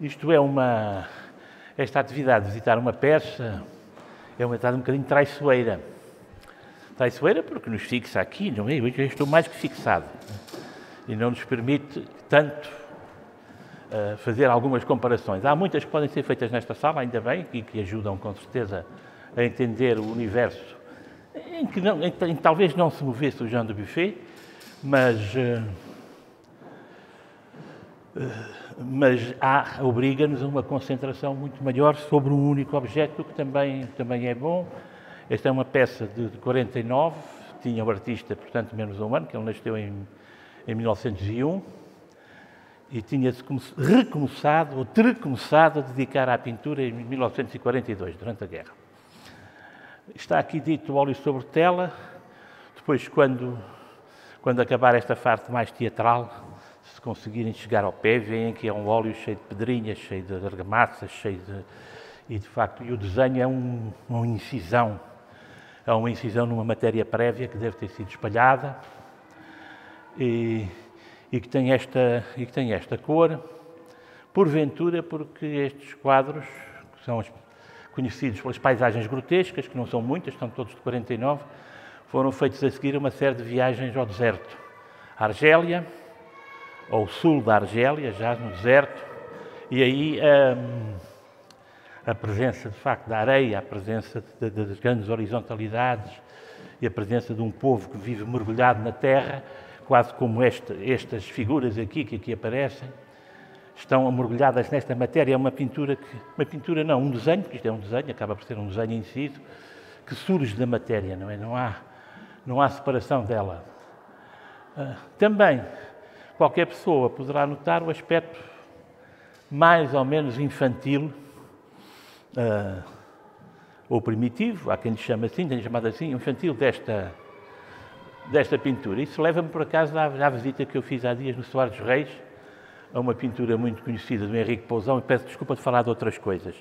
Isto é uma. Esta atividade de visitar uma peça é uma atividade um bocadinho traiçoeira. Traiçoeira porque nos fixa aqui, não é? Eu já estou mais que fixado. E não nos permite tanto uh, fazer algumas comparações. Há muitas que podem ser feitas nesta sala, ainda bem, e que ajudam com certeza a entender o universo em que, não, em, em, talvez não se movesse o Jean de Buffet, mas. Uh, mas obriga-nos a uma concentração muito maior sobre um único objeto, que também, também é bom. Esta é uma peça de, de 49, tinha o artista, portanto, menos um ano, que ele nasceu em, em 1901, e tinha-se recomeçado, ou recomeçado a dedicar à pintura em 1942, durante a guerra. Está aqui dito óleo sobre tela, depois, quando, quando acabar esta parte mais teatral, se conseguirem chegar ao pé, veem que é um óleo cheio de pedrinhas, cheio de argamassas, cheio de. E de facto, e o desenho é um, uma incisão, é uma incisão numa matéria prévia que deve ter sido espalhada e, e, que, tem esta, e que tem esta cor, porventura porque estes quadros, que são conhecidos pelas paisagens grotescas, que não são muitas, estão todos de 49, foram feitos a seguir uma série de viagens ao deserto. Argélia, ao sul da Argélia, já no deserto, e aí hum, a presença de facto da areia, a presença das grandes horizontalidades e a presença de um povo que vive mergulhado na terra, quase como esta, estas figuras aqui que aqui aparecem, estão mergulhadas nesta matéria. É uma pintura que, uma pintura não, um desenho, porque isto é um desenho, acaba por ser um desenho inciso, que surge da matéria, não é? Não há, não há separação dela. Uh, também qualquer pessoa poderá notar o aspecto mais ou menos infantil uh, ou primitivo, há quem lhe chame assim, tem chamado assim, infantil desta, desta pintura. Isso leva-me, por acaso, à, à, visita que eu fiz há dias no Soares dos Reis, a uma pintura muito conhecida do Henrique Pousão, e peço desculpa de falar de outras coisas.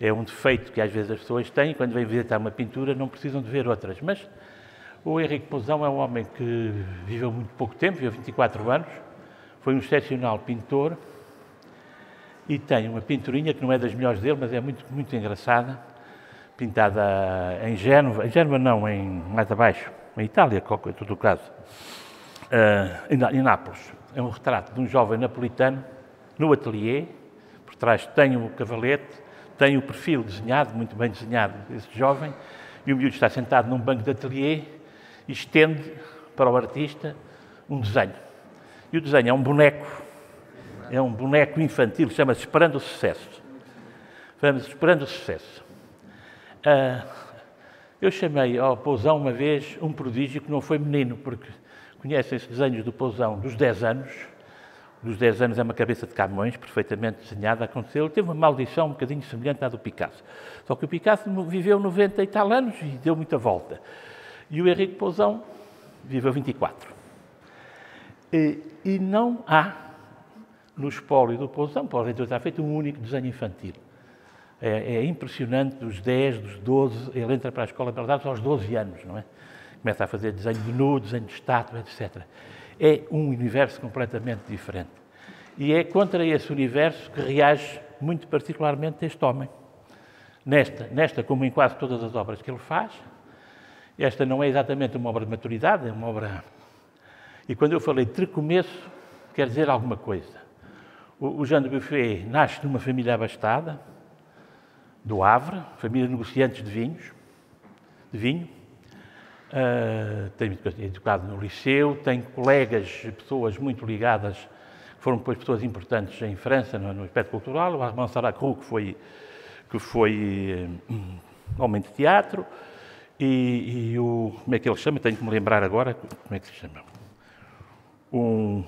É um defeito que às vezes as pessoas têm, quando vêm visitar uma pintura não precisam de ver outras, mas o Henrique Pousão é um homem que viveu muito pouco tempo, viveu 24 anos, foi um excepcional pintor e tem uma pinturinha que não é das melhores dele, mas é muito, muito engraçada, pintada em Génova, em Génova não, em, mais abaixo, em Itália, em todo o caso, uh, em, Nápoles. É um retrato de um jovem napolitano no ateliê, por trás tem o cavalete, tem o perfil desenhado, muito bem desenhado, desse jovem, e o miúdo está sentado num banco de ateliê e estende para o artista um desenho. E o desenho é um boneco, é um boneco infantil, chama-se Esperando o Sucesso. Chama-se Esperando o Sucesso. Uh, eu chamei ao Pousão uma vez um prodígio que não foi menino, porque conhecem-se desenhos do Pousão dos 10 anos. Dos 10 anos é uma cabeça de Camões, perfeitamente desenhada, aconteceu. Ele teve uma maldição um bocadinho semelhante à do Picasso. Só que o Picasso viveu 90 e tal anos e deu muita volta. E o Henrique Pousão viveu 24. E, e não há no espólio do Pousão, pode está feito um único desenho infantil. É, é, impressionante, dos 10, dos 12, ele entra para a Escola de Belas Artes aos 12 anos, não é? Começa a fazer desenho de nu, desenho de estátua, etc. É um universo completamente diferente. E é contra esse universo que reage muito particularmente este homem. Nesta, nesta, como em quase todas as obras que ele faz, esta não é exatamente uma obra de maturidade, é uma obra e quando eu falei de recomeço, quer dizer alguma coisa. O, o Jean de Buffet nasce numa família abastada, do Havre, família de negociantes de vinhos, de vinho. Uh, tem educado no liceu, tem colegas, pessoas muito ligadas, que foram depois pessoas importantes em França no, no aspecto cultural, o Armand Saracrou, que foi, que foi um, homem de teatro, e, e, o, como é que ele chama? Tenho que me lembrar agora, como é que se chama? Um,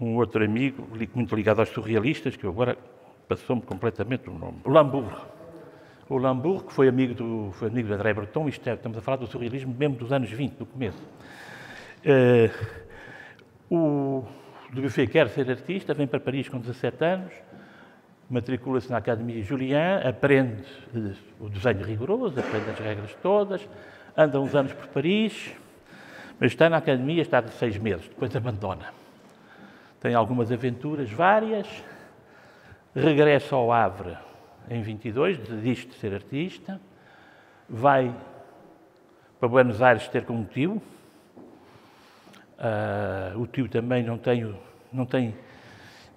um outro amigo, muito ligado aos surrealistas, que agora passou-me completamente o nome, o Lambourg. O Lambourg, que foi amigo, do, foi amigo de André Breton, isto é, estamos a falar do surrealismo mesmo dos anos 20, do começo. Uh, o Dubuffet quer ser artista, vem para Paris com 17 anos, matricula-se na Academia Julien, aprende o desenho rigoroso, aprende as regras todas, anda uns anos por Paris, mas está na academia, está de seis meses, depois abandona. Tem algumas aventuras várias, regressa ao Havre em 22, desiste de ser artista, vai para Buenos Aires ter com um tio. Uh, o tio também não tem, não tem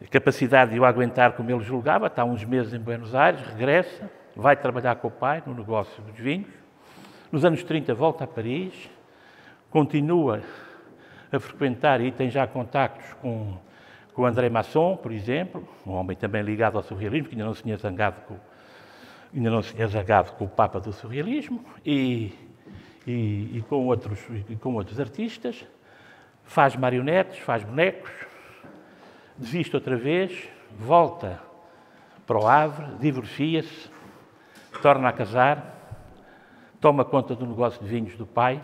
capacidade de o aguentar como ele julgava, está uns meses em Buenos Aires, regressa, vai trabalhar com o pai no negócio dos vinhos. Nos anos 30 volta a Paris, continua a frequentar e tem já contactos com, com André Masson, por exemplo, um homem também ligado ao surrealismo, que ainda não se tinha zangado com, ainda não se tinha zangado com o Papa do surrealismo, e, e, e, com outros, e com outros artistas, faz marionetes, faz bonecos, desiste outra vez, volta para o Havre, divorcia-se, torna a casar, toma conta do negócio de vinhos do pai,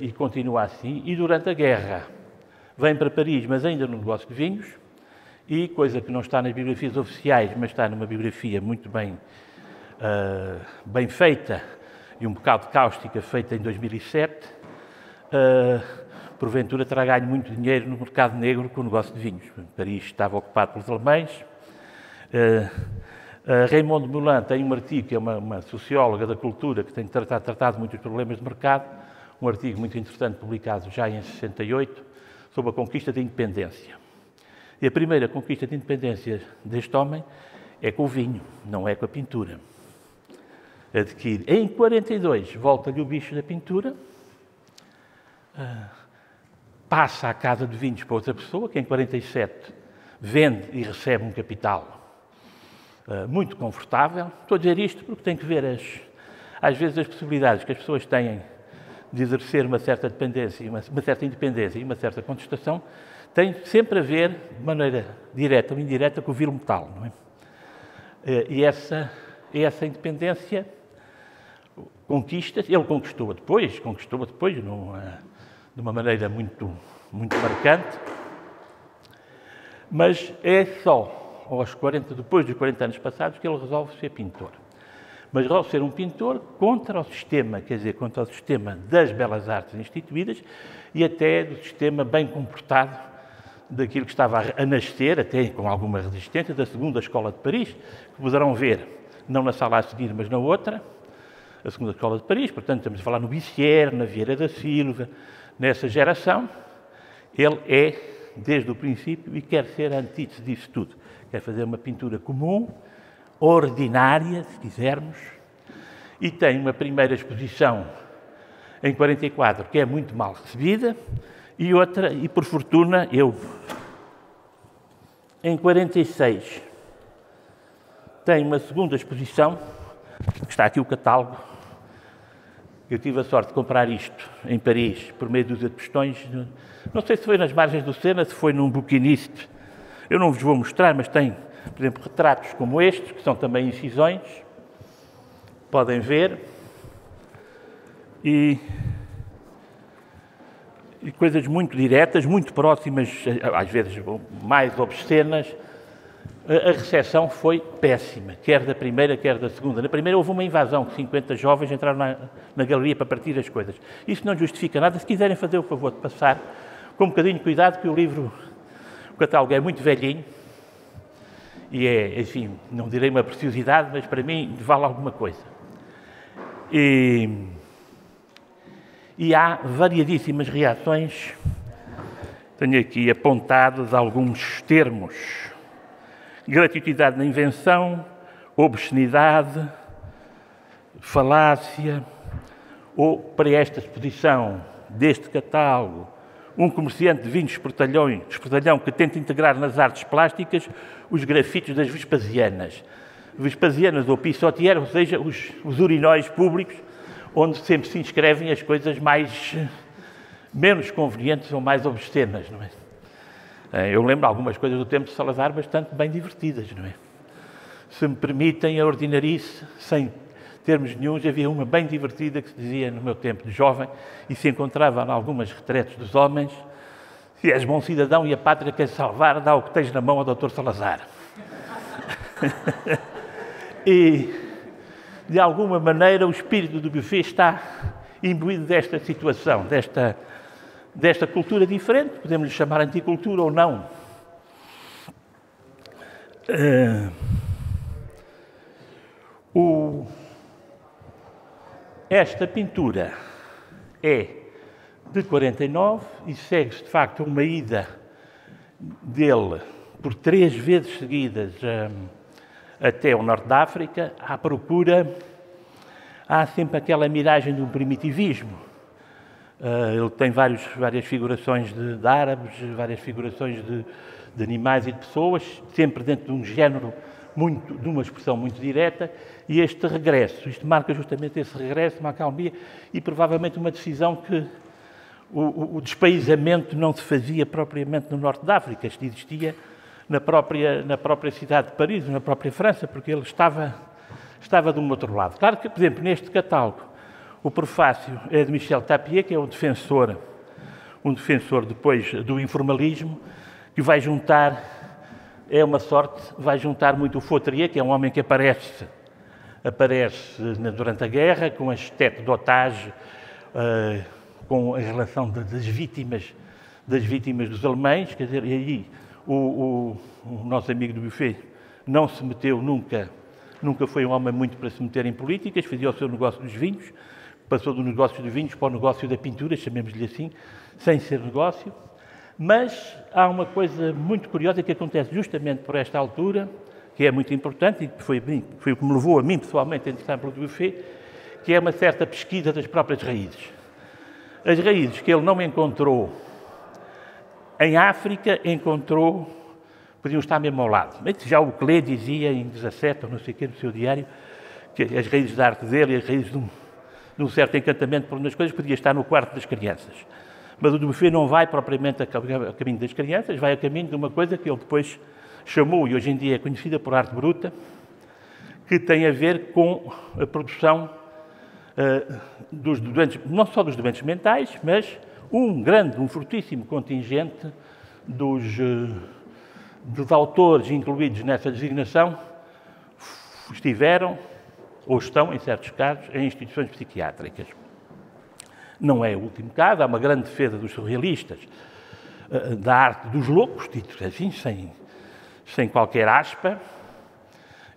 e continua assim. E durante a guerra vem para Paris, mas ainda no negócio de vinhos, e coisa que não está nas biografias oficiais, mas está numa biografia muito bem, uh, bem feita e um bocado cáustica, feita em 2007, uh, eh, porventura terá ganho muito dinheiro no mercado negro com o negócio de vinhos. Paris estava ocupado pelos alemães. Uh, uh, Raymond Moulin tem um artigo, que é uma, uma socióloga da cultura, que tem tratado, tratado muitos problemas de mercado, um artigo muito interessante publicado já em 68 sobre a conquista de independência. E a primeira conquista de independência deste homem é com o vinho, não é com a pintura. Adquire em 42, volta-lhe o bicho da pintura, ah, passa à casa de vinhos para outra pessoa, que em 47 vende e recebe um capital ah, muito confortável. Estou a dizer isto porque tem que ver as, às vezes as possibilidades que as pessoas têm de exercer uma certa dependência, uma, uma certa independência e uma certa contestação, tem sempre a ver, de maneira direta ou indireta, com o vil metal. Não é? Eh, e essa, essa independência conquista, ele conquistou-a depois, conquistou-a depois numa, de uma maneira muito, muito marcante, mas é só aos 40, depois dos 40 anos passados que ele resolve ser pintor mas resolve ser um pintor contra o sistema, quer dizer, contra o sistema das belas artes instituídas e até do sistema bem comportado daquilo que estava a nascer, até com alguma resistência, da segunda escola de Paris, que poderão ver, não na sala a seguir, mas na outra, a segunda escola de Paris, portanto estamos a falar no Bissier, na Vieira da Silva, nessa geração, ele é, desde o princípio, e quer ser a antítese disso tudo. Quer fazer uma pintura comum, ordinária, se quisermos, e tem uma primeira exposição em 44 que é muito mal recebida, e outra, e por fortuna, eu, em 46, tenho uma segunda exposição, que está aqui o catálogo. Eu tive a sorte de comprar isto em Paris, por meio dos pistões. Não sei se foi nas margens do Sena, se foi num buquiniste. Eu não vos vou mostrar, mas tem por exemplo, retratos como estes, que são também incisões, podem ver, e, e coisas muito diretas, muito próximas, às vezes mais obscenas. A, recepção foi péssima, quer da primeira, quer da segunda. Na primeira houve uma invasão, que 50 jovens entraram na, na galeria para partir as coisas. Isso não justifica nada. Se quiserem fazer o favor de passar, com um bocadinho de cuidado, que o livro, o catálogo é muito velhinho, e é, enfim, não direi uma preciosidade, mas para mim vale alguma coisa. E, e há variadíssimas reações, tenho aqui apontados alguns termos: gratuidade na invenção, obscenidade, falácia, ou para esta exposição deste catálogo, um comerciante de vinhos de espertalhão que tenta integrar nas artes plásticas os grafites das Vespasianas. Vespasianas ou pissotier, ou seja, os, os urinóis públicos, onde sempre se inscrevem as coisas mais menos convenientes ou mais obscenas, não é? Eh, eu lembro algumas coisas do tempo de Salazar bastante bem divertidas, não é? Se me permitem a ordinarice, sem termos nenhums, havia uma bem divertida que se dizia no meu tempo de jovem e se encontrava em algumas retretes dos homens se és bom cidadão e a pátria quer salvar, dá o que tens na mão ao doutor Salazar. e, de alguma maneira, o espírito do buffet está imbuído desta situação, desta, desta cultura diferente, podemos lhe chamar anticultura ou não. Uh, o, esta pintura é de 49 e segue-se, de facto, uma ida dele por três vezes seguidas um, até o norte da África, à procura. Há sempre aquela miragem de um primitivismo. Uh, ele tem vários, várias figurações de, de, árabes, várias figurações de, de, animais e de pessoas, sempre dentro de um género, muito, de uma expressão muito direta, e este regresso, isto marca justamente esse regresso, uma acalmia e provavelmente uma decisão que o, o despaísamento não se fazia propriamente no norte da África, isto existia na própria, na própria cidade de Paris, na própria França, porque ele estava, estava de um outro lado. Claro que, por exemplo, neste catálogo, o prefácio é de Michel Tapier, que é um defensor, um defensor depois do informalismo, que vai juntar, é uma sorte, vai juntar muito o Fautrier, que é um homem que aparece, aparece durante a guerra, com a estética de otage, uh, com a relação das vítimas, das vítimas dos alemães, quer dizer, e aí o, o, o, nosso amigo do buffet não se meteu nunca, nunca foi um homem muito para se meter em políticas, fazia o seu negócio dos vinhos, passou do negócio dos vinhos para o negócio da pintura, chamemos-lhe assim, sem ser negócio. Mas há uma coisa muito curiosa que acontece justamente por esta altura, que é muito importante e que foi, foi o que me levou a mim pessoalmente a interessar pelo buffet, que é uma certa pesquisa das próprias raízes. As raízes que ele não encontrou em África encontrou, podiam estar mesmo ao lado. Já o Clé dizia em 17, ou não sei o quê, no seu diário, que as raízes da arte dele as raízes de um, de um certo encantamento por umas coisas podia estar no quarto das crianças. Mas o Dubuffet não vai propriamente a caminho das crianças, vai a caminho de uma coisa que ele depois chamou, e hoje em dia é conhecida por arte bruta, que tem a ver com a produção uh, dos doentes, não só dos doentes mentais, mas um grande, um fortíssimo contingente dos, eh, dos autores incluídos nessa designação estiveram ou estão, em certos casos, em instituições psiquiátricas. Não é o último caso, há uma grande defesa dos surrealistas, eh, da arte dos loucos, dito assim, sem, sem qualquer aspa,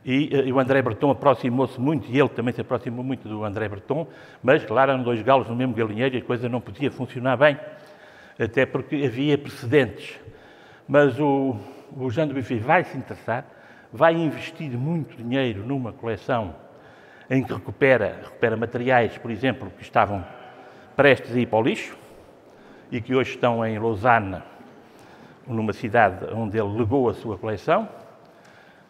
e, eh, e, o André Breton aproximou-se muito, e ele também se aproximou muito do André Breton, mas lá eram dois galos no mesmo galinheiro e a coisa não podia funcionar bem, até porque havia precedentes. Mas o, o Jean de Buffet vai se interessar, vai investir muito dinheiro numa coleção em que recupera, recupera materiais, por exemplo, que estavam prestes a ir para o lixo e que hoje estão em Lausanne, numa cidade onde ele legou a sua coleção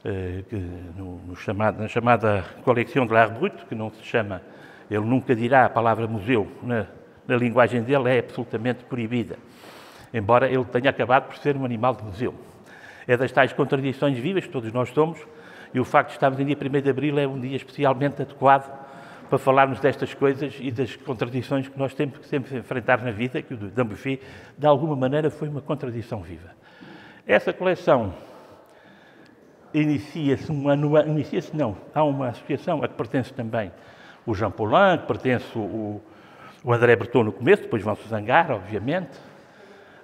eh, que no, no chamado, na chamada coleção de l'art brut, que não se chama, ele nunca dirá a palavra museu, na, na linguagem dele é absolutamente proibida, embora ele tenha acabado por ser um animal de museu. É das tais contradições vivas que todos nós somos, e o facto de estarmos em dia 1 de Abril é um dia especialmente adequado para falarmos destas coisas e das contradições que nós temos que sempre enfrentar na vida, que o Dambuffet, de alguma maneira, foi uma contradição viva. Essa coleção inicia-se inicia-se não, há uma associação a que pertence também o Jean Paulin, que pertence o, o André Breton no começo, depois vão se zangar, obviamente.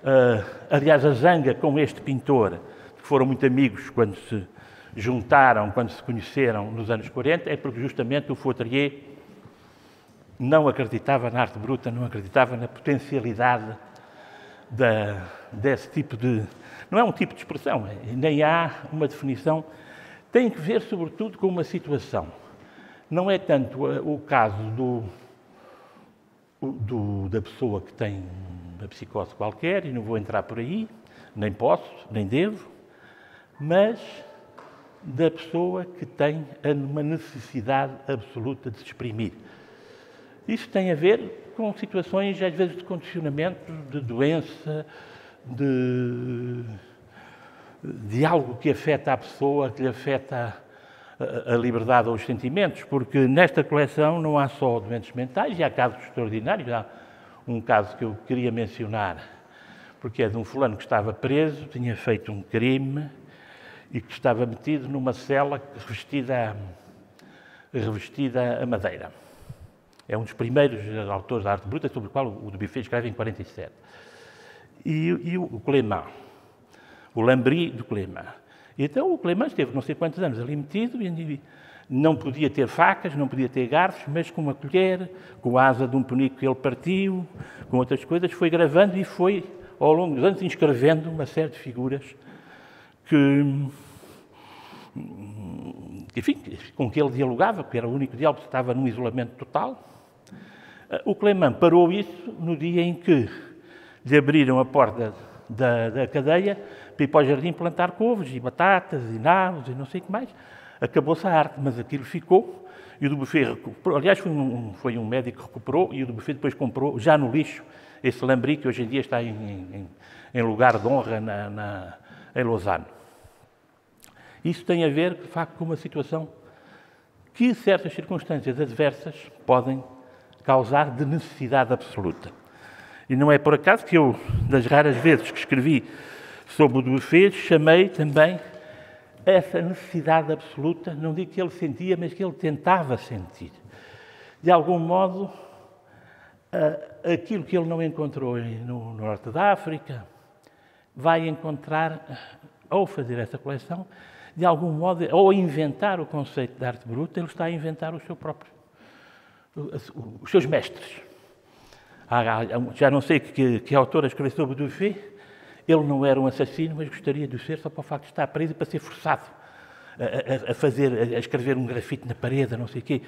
Uh, aliás, a zanga com este pintor, que foram muito amigos quando se juntaram, quando se conheceram nos anos 40, é porque justamente o Fautrier não acreditava na arte bruta, não acreditava na potencialidade da, desse tipo de, não é um tipo de expressão, é, nem há uma definição. Tem que ver, sobretudo, com uma situação. Não é tanto o caso do, do, da pessoa que tem uma psicose qualquer, e não vou entrar por aí, nem posso, nem devo, mas da pessoa que tem uma necessidade absoluta de se exprimir. Isso tem a ver com situações, às vezes, de condicionamento, de doença, de, de algo que afeta a pessoa, que lhe afeta a, a liberdade ou os sentimentos, porque nesta coleção não há só doentes mentais, e há casos extraordinários. Há um caso que eu queria mencionar, porque é de um fulano que estava preso, tinha feito um crime e que estava metido numa cela revestida, revestida a madeira. É um dos primeiros autores da arte bruta, sobre o qual o Dubuffet escreve em 47 e, e o Clément, o Lambri do Clément. Então o Clemens teve não sei quantos anos ali metido e não podia ter facas, não podia ter garfos, mas com uma colher, com a asa de um penico que ele partiu, com outras coisas, foi gravando e foi, ao longo dos anos, inscrevendo uma série de figuras que, enfim, com que ele dialogava, porque era o único diálogo que estava num isolamento total. O Clemens parou isso no dia em que lhe abriram a porta da, da cadeia para ir para o jardim plantar couves e batatas e nabos e não sei o que mais acabou-se a arte, mas aquilo ficou e o Dubuffet recuperou. Aliás, foi um, foi um médico que recuperou e o Dubuffet depois comprou, já no lixo, esse lambri que hoje em dia está em, em, em lugar de honra na, na, em Lausanne. Isso tem a ver, de facto, com uma situação que certas circunstâncias adversas podem causar de necessidade absoluta. E não é por acaso que eu, das raras vezes que escrevi sobre o Dubuffet, chamei também essa necessidade absoluta, não digo que ele sentia, mas que ele tentava sentir. De algum modo, aquilo que ele não encontrou no norte da África, vai encontrar, ao fazer essa coleção, de algum modo, ou inventar o conceito de arte bruta, ele está a inventar o seu próprio, os seus mestres. Já não sei que, que autora escreveu sobre Dufay, ele não era um assassino, mas gostaria de o ser só para o facto de estar preso e para ser forçado a, a, fazer, a escrever um grafite na parede, não sei o quê.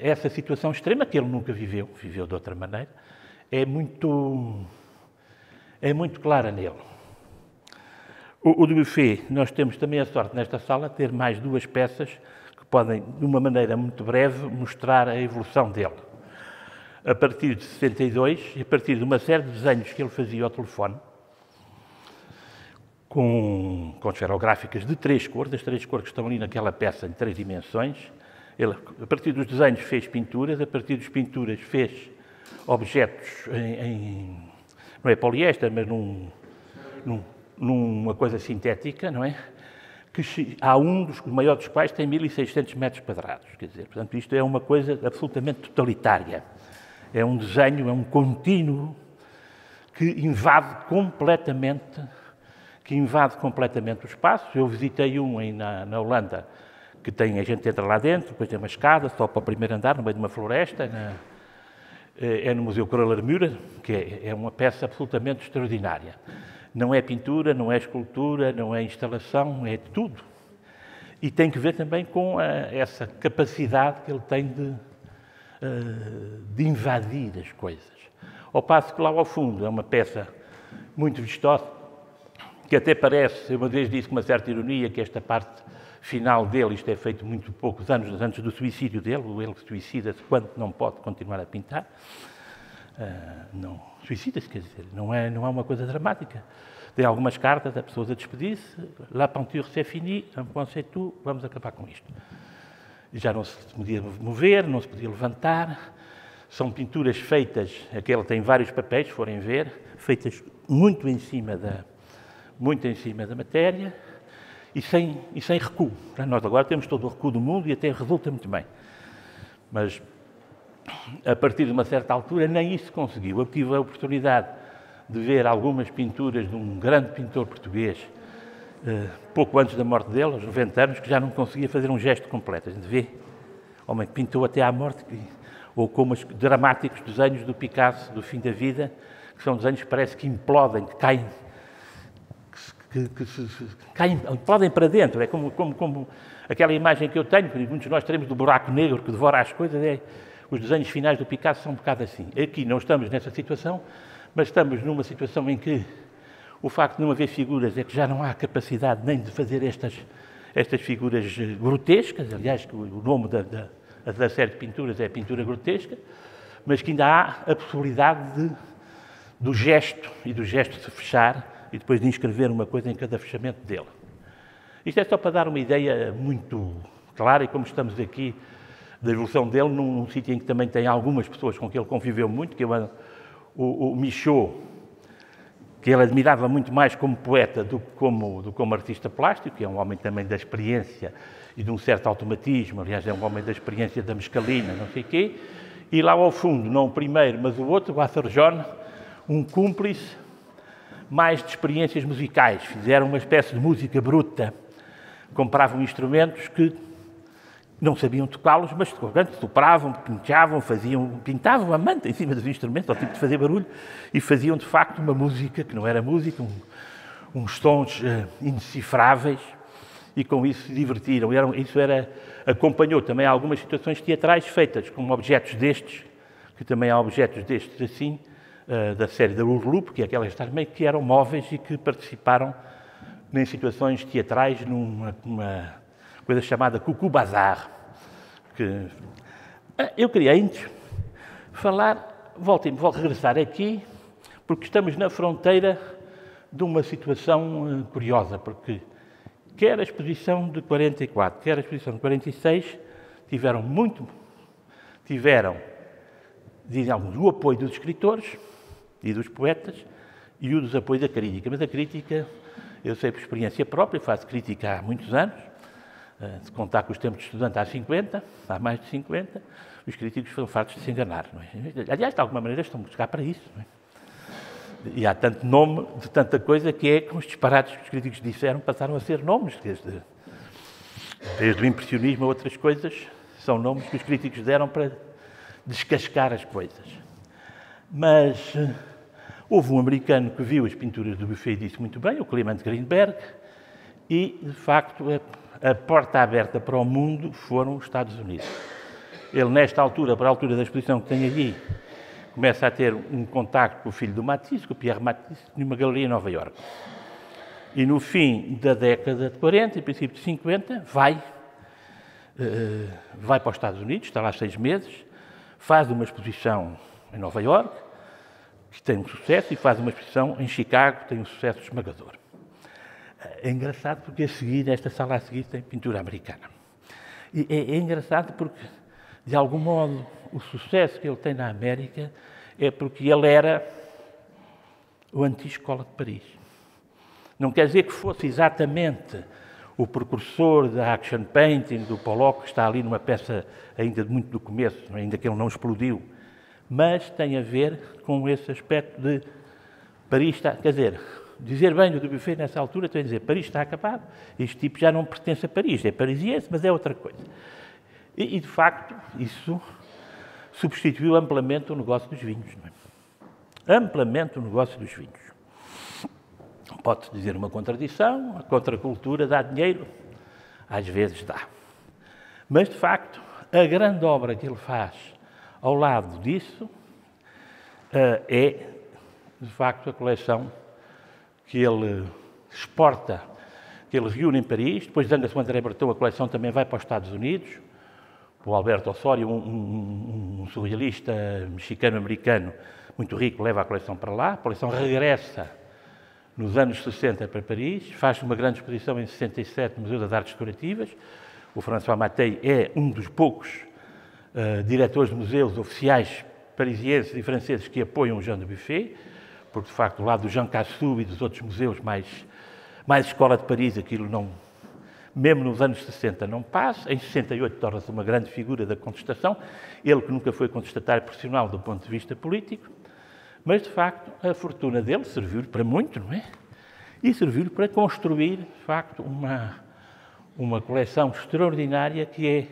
Essa situação extrema que ele nunca viveu, viveu de outra maneira, é muito, é muito clara nele. O, o nós temos também a sorte nesta sala de ter mais duas peças podem, de uma maneira muito breve, mostrar a evolução dele. A partir de 62, e a partir de uma série de desenhos que ele fazia ao telefone, com, com esferográficas de três cores, as três cores que estão ali naquela peça em três dimensões. Ele, a partir dos desenhos, fez pinturas, a partir das pinturas, fez objetos em, em não é poliéster, mas num, num, numa coisa sintética, não é? Que há um dos maiores dos quais tem 1.600 metros quadrados. Quer dizer, portanto, isto é uma coisa absolutamente totalitária. É um desenho, é um contínuo que invade completamente que invade completamente o espaço. Eu visitei um aí na, na Holanda, que tem, a gente entra lá dentro, depois tem uma escada, só para o primeiro andar, no meio de uma floresta, na, é, é no Museu Kröller-Müller, que é, é uma peça absolutamente extraordinária. Não é pintura, não é escultura, não é instalação, é tudo. E tem que ver também com a, essa capacidade que ele tem de, uh, de invadir as coisas. Ao passo que lá ao fundo é uma peça muito vistosa, que até parece, eu uma vez disse com uma certa ironia que esta parte final dele, isto é feito muito poucos anos antes do suicídio dele, ele suicida-se quando não pode continuar a pintar. Uh, não suicida-se, quer dizer, não é, não é uma coisa dramática. Tem algumas cartas a pessoas a despedir-se, la peinture c'est fini, un c'est tout, vamos acabar com isto. Já não se podia mover, não se podia levantar, são pinturas feitas, aquela tem vários papéis, se forem ver, feitas muito em cima da, muito em cima da matéria e sem, e sem recuo. Nós agora temos todo o recuo do mundo e até resulta muito bem. Mas, a partir de uma certa altura, nem isso conseguiu. Eu tive a oportunidade de ver algumas pinturas de um grande pintor português, eh, pouco antes da morte dele, aos 90 anos, que já não conseguia fazer um gesto completo. A gente vê, homem que pintou até à morte, ou como os dramáticos desenhos do Picasso, do fim da vida, que são desenhos que parece que implodem, que caem que, que caem, podem para dentro. É como, como, como aquela imagem que eu tenho, que muitos de nós teremos do buraco negro que devora as coisas, é, os desenhos finais do Picasso são um bocado assim. Aqui não estamos nessa situação, mas estamos numa situação em que o facto de não haver figuras é que já não há capacidade nem de fazer estas, estas figuras grotescas, aliás, o nome da, da, da série de pinturas é pintura grotesca, mas que ainda há a possibilidade de, do gesto e do gesto se fechar e depois de inscrever uma coisa em cada fechamento dele. Isto é só para dar uma ideia muito clara e como estamos aqui da evolução dele, num, num sítio em que também tem algumas pessoas com que ele conviveu muito, que é o, o, Michaud, que ele admirava muito mais como poeta do que como, do como artista plástico, que é um homem também da experiência e de um certo automatismo, aliás, é um homem da experiência da mescalina, não sei o quê, e lá ao fundo, não o primeiro, mas o outro, o Arthur John, um cúmplice mais de experiências musicais. Fizeram uma espécie de música bruta. Compravam instrumentos que não sabiam tocá-los, mas sopravam, pintavam, faziam, pintavam a manta em cima dos instrumentos, ao tipo de fazer barulho, e faziam de facto uma música que não era música, um, uns tons uh, indecifráveis, e com isso se divertiram. Eram, isso era, acompanhou também algumas situações teatrais feitas com objetos destes, que também há objetos destes assim, uh, da série da Urlup, que é aquelas também que eram móveis e que participaram em situações teatrais numa coisa chamada Cucu Bazar. Que... Ah, eu queria antes falar, volto, vou regressar aqui, porque estamos na fronteira de uma situação eh, curiosa, porque quer a exposição de 44, quer a exposição de 46, tiveram muito, tiveram, alguns, o apoio dos escritores e dos poetas e o dos apoios da crítica. Mas a crítica, eu sei por experiência própria, faço crítica há muitos anos, se contar com os tempos de estudante há 50, há mais de 50, os críticos foram fartos de se enganar. É? Aliás, de alguma maneira estão a buscar para isso. É? E há tanto nome de tanta coisa que é que os disparados que os críticos disseram passaram a ser nomes, desde, desde o impressionismo a outras coisas, são nomes que os críticos deram para descascar as coisas. Mas eh, houve um americano que viu as pinturas do Buffet e disse muito bem, o Clement Greenberg, e, de facto, a, porta aberta para o mundo foram os Estados Unidos. Ele, nesta altura, para a altura da exposição que tem ali, começa a ter um contacto com o filho do Matisse, com o Pierre Matisse, numa galeria em Nova Iorque. E no fim da década de 40 e princípio de 50, vai, uh, vai para os Estados Unidos, está lá seis meses, faz uma exposição em Nova Iorque, que tem um sucesso, e faz uma exposição em Chicago, que tem um sucesso esmagador. É engraçado porque a seguir, nesta sala a seguir, tem pintura americana. E é, é engraçado porque, de algum modo, o sucesso que ele tem na América é porque ele era o anti-escola de Paris. Não quer dizer que fosse exatamente o precursor da action painting, do Pollock, que está ali numa peça ainda muito do começo, ainda que ele não explodiu, mas tem a ver com esse aspecto de Paris está, quer dizer, dizer bem do Dubuffet nessa altura, estou a dizer, Paris está acabado, este tipo já não pertence a Paris, é parisiense, mas é outra coisa. E, e de facto, isso substituiu amplamente o negócio dos vinhos. É? Amplamente o negócio dos vinhos. Pode-se dizer uma contradição, a contracultura dá dinheiro, às vezes dá. Mas, de facto, a grande obra que ele faz ao lado disso eh, é, de facto, a coleção que ele exporta, que ele reúne em Paris, depois zanga-se o André Breton, a coleção também vai para os Estados Unidos, o Alberto Osório, um, um, um surrealista mexicano-americano muito rico, leva a coleção para lá, a coleção regressa nos anos 60 para Paris, faz uma grande exposição em 67 no Museu das Artes Decorativas, o François Mattei é um dos poucos uh, diretores de museus oficiais parisienses e franceses que apoiam o Jean de Buffet, porque de facto do lado do Jean Cassou e dos outros museus mais, mais escola de Paris aquilo não, mesmo nos anos 60 não passa, em 68 torna-se uma grande figura da contestação, ele que nunca foi contestatário profissional do ponto de vista político, mas de facto a fortuna dele serviu-lhe para muito, não é? E serviu-lhe para construir, de facto, uma, uma coleção extraordinária que é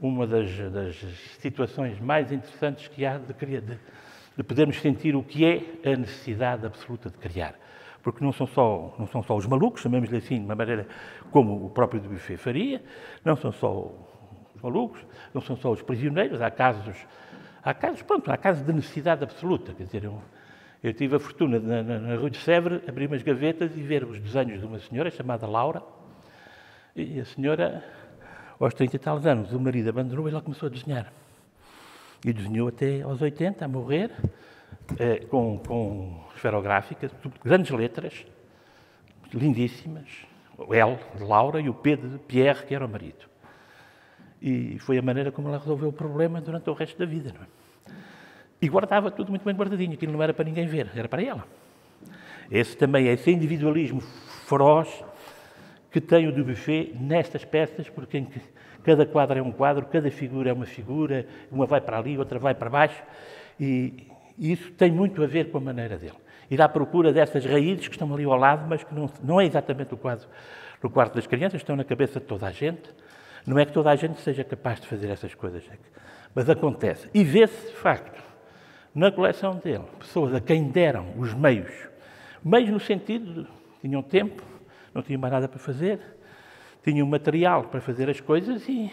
uma das, das situações mais interessantes que há de, de, de podermos sentir o que é a necessidade absoluta de criar porque não são só, não são só os malucos, chamemos-lhe assim, de uma maneira como o próprio Buffet faria, não são só os malucos, não são só os prisioneiros, há casos, há casos, pronto, há casos de necessidade absoluta, quer dizer, eu, eu tive a fortuna na, na, na Rua de Sèvres abrir umas gavetas e ver os desenhos de uma senhora chamada Laura, e a senhora, aos 30 e tal anos, o marido abandonou e ela começou a desenhar. E desenhou até aos 80, a morrer, eh, com, com esferográficas, grandes letras, lindíssimas, o L de Laura e o P de Pierre, que era o marido. E foi a maneira como ela resolveu o problema durante o resto da vida. É? E guardava tudo muito bem guardadinho, aquilo não era para ninguém ver, era para ela. Esse também é esse individualismo feroz que tem o Dubuffet nestas peças, porque cada quadro é um quadro, cada figura é uma figura, uma vai para ali, outra vai para baixo, e isso tem muito a ver com a maneira dele. ir à procura dessas raízes que estão ali ao lado, mas que não, não é exatamente o quadro no quarto das crianças, estão na cabeça de toda a gente. Não é que toda a gente seja capaz de fazer essas coisas, é mas acontece. E vê-se, de facto, na coleção dele, pessoas a quem deram os meios, meios no sentido de tinham tempo, não tinham mais nada para fazer, tinham material para fazer as coisas e,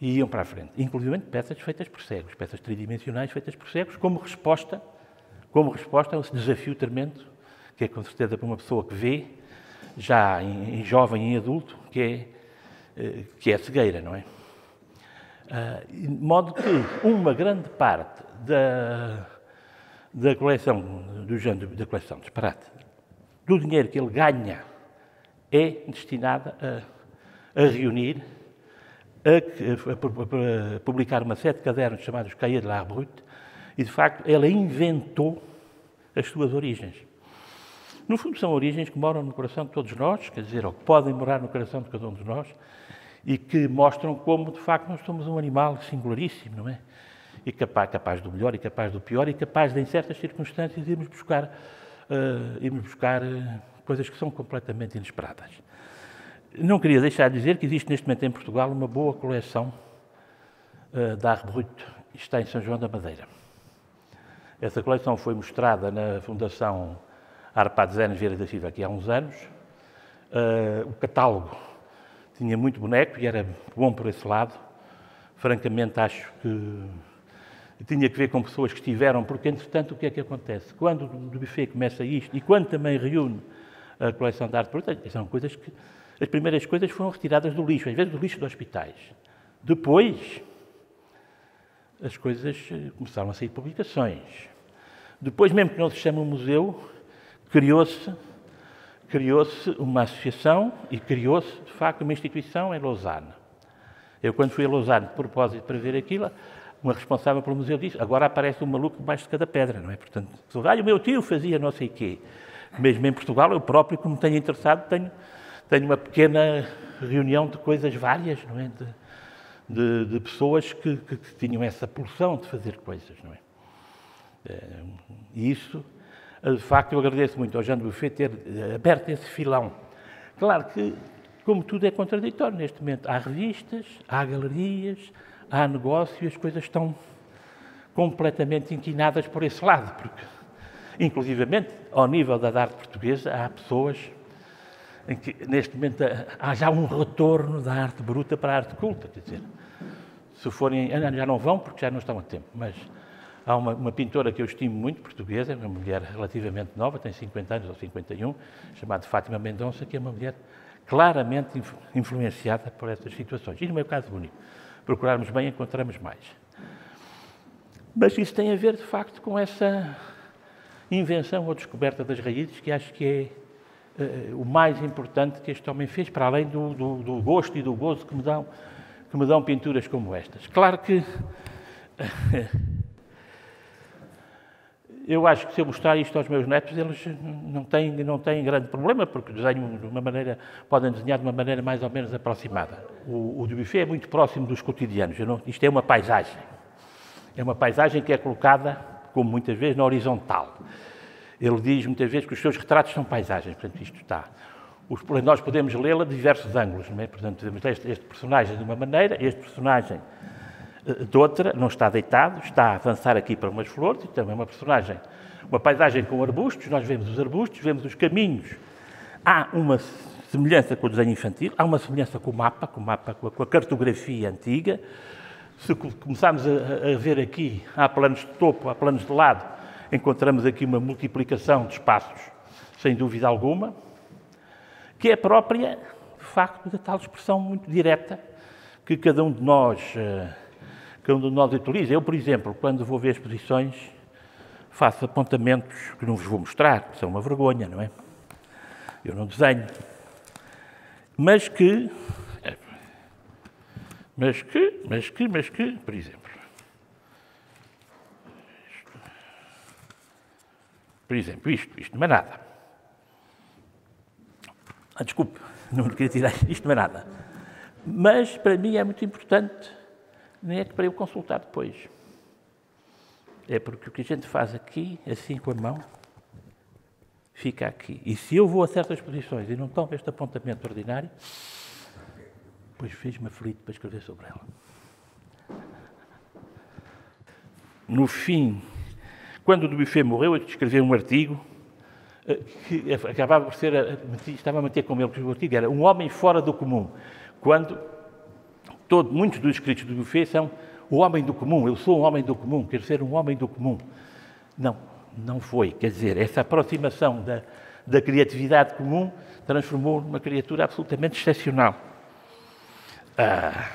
e iam para a frente. Inclusive peças feitas por cegos, peças tridimensionais feitas por cegos, como resposta, como resposta a esse desafio tremendo, que é com certeza para uma pessoa que vê, já em, em jovem e adulto, que é, eh, que é cegueira, não é? Uh, de modo que uma grande parte da, da coleção, do género da coleção, disparate, do dinheiro que ele ganha é destinada a, a reunir, a, a, publicar uma série de cadernos chamados Cahiers de l'Art Brut, e de facto ela inventou as suas origens. No fundo, são origens que moram no coração de todos nós, quer dizer, ou que podem morar no coração de cada um de nós, e que mostram como, de facto, nós somos um animal singularíssimo, não é? E capaz, capaz do melhor e capaz do pior, e capaz de, em certas circunstâncias, irmos buscar, uh, irmos buscar uh, coisas que são completamente inesperadas. Não queria deixar de dizer que existe neste momento em Portugal uma boa coleção uh, da Art Brut, está em São João da Madeira. Essa coleção foi mostrada na Fundação Arpad Zenes Vieira da Silva aqui há uns anos. Uh, o catálogo tinha muito boneco e era bom por esse lado. Francamente, acho que tinha que ver com pessoas que estiveram, porque, entretanto, o que é que acontece? Quando o buffet começa isto e quando também reúne a coleção de arte bruta, são coisas que. As primeiras coisas foram retiradas do lixo, às vezes do lixo dos hospitais. Depois, as coisas eh, começaram a sair publicações. Depois, mesmo que não se chame um museu, criou-se criou-se uma associação e criou-se, de facto, uma instituição em Lausanne. Eu, quando fui a Lausanne de propósito para ver aquilo, uma responsável pelo museu disse: agora aparece um maluco debaixo de cada pedra, não é? Portanto, ah, o meu tio fazia não sei o quê. Mesmo em Portugal, eu próprio, como tenho interessado, tenho, tenho uma pequena reunião de coisas várias, não é? De, de, de pessoas que, que, que, tinham essa pulsão de fazer coisas, não é? Eh, e isso, eh, de facto, eu agradeço muito ao Jean de Buffet ter eh, aberto esse filão. Claro que, como tudo é contraditório neste momento, há revistas, há galerias, há negócio e as coisas estão completamente inclinadas por esse lado, porque, inclusivamente, ao nível da arte portuguesa, há pessoas em que, neste momento, há já um retorno da arte bruta para a arte culta, quer dizer, se forem, já não vão porque já não estão a tempo, mas há uma, uma pintora que eu estimo muito, portuguesa, uma mulher relativamente nova, tem 50 anos ou 51, chamada Fátima Mendonça, que é uma mulher claramente influenciada por essas situações. E no meu caso único procurarmos bem, encontramos mais. Mas isso tem a ver, de facto, com essa invenção ou descoberta das raízes, que acho que é uh, o mais importante que este homem fez, para além do, do, do, gosto e do gozo que me, dão, que me dão pinturas como estas. Claro que eu acho que se eu mostrar isto aos meus netos, eles não têm, não têm grande problema, porque desenham de uma maneira, podem desenhar de uma maneira mais ou menos aproximada. O, o Dubuffet é muito próximo dos cotidianos. Não, isto é uma paisagem. É uma paisagem que é colocada, como muitas vezes, na horizontal. Ele diz muitas vezes que os seus retratos são paisagens, portanto, isto está. Os, nós podemos lê-la de diversos ângulos, não é? Portanto, temos este, este personagem de uma maneira, este personagem de outra, não está deitado, está a avançar aqui para umas flores, e também uma personagem, uma paisagem com arbustos, nós vemos os arbustos, vemos os caminhos. Há uma semelhança com o desenho infantil, há uma semelhança com o mapa, com o mapa, com a cartografia antiga. Se começarmos a, a ver aqui, há planos de topo, há planos de lado, encontramos aqui uma multiplicação de espaços, sem dúvida alguma, que é própria, de facto, da tal expressão muito direta que cada um de nós uh, cada um de nós utiliza. Eu, por exemplo, quando vou ver exposições, faço apontamentos que não vos vou mostrar, que são uma vergonha, não é? Eu não desenho. Mas que, mas que, mas que, mas que, por exemplo, por exemplo, isto, isto não é nada. Ah, desculpe, não queria tirar isto não é nada. Mas para mim é muito importante nem é que para eu consultar depois. É porque o que a gente faz aqui, assim com a mão, fica aqui. E se eu vou a certas posições e não tomo este apontamento ordinário, pois fez-me aflito para escrever sobre ela. No fim, quando o Dubuffet morreu, eu escrevi um artigo eh, que acabava por ser, estava a manter como ele, o artigo era um homem fora do comum, quando todo, muitos dos escritos do Buffet são o homem do comum, eu sou um homem do comum, quero ser um homem do comum. Não, não foi. Quer dizer, essa aproximação da, da criatividade comum transformou numa criatura absolutamente excepcional. Ah,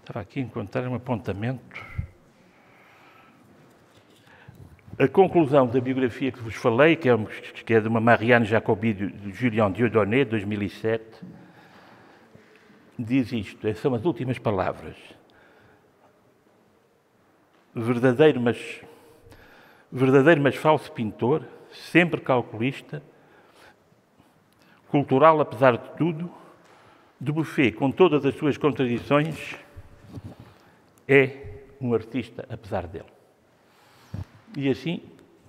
estava aqui a encontrar um apontamento. A conclusão da biografia que vos falei, que é, é de uma Marianne Jacobi de Julien Dieudonné, 2007, diz isto, são as últimas palavras. Verdadeiro, mas verdadeiro mas falso pintor, sempre calculista, cultural apesar de tudo, de Buffet, com todas as suas contradições, é um artista apesar dele. E assim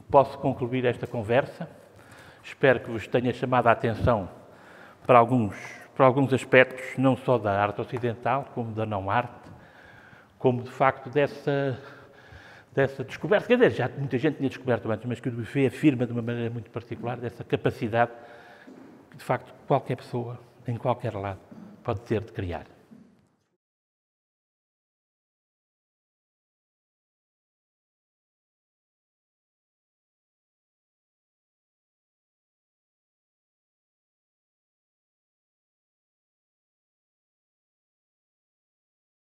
posso concluir esta conversa. Espero que vos tenha chamado a atenção para alguns, para alguns aspectos, não só da arte ocidental, como da não-arte, como de facto dessa dessa descoberta. Quer dizer, já muita gente tinha descoberto antes, mas que o Buffet afirma de uma maneira muito particular dessa capacidade que, de facto, qualquer pessoa, em qualquer lado, pode ter de criar.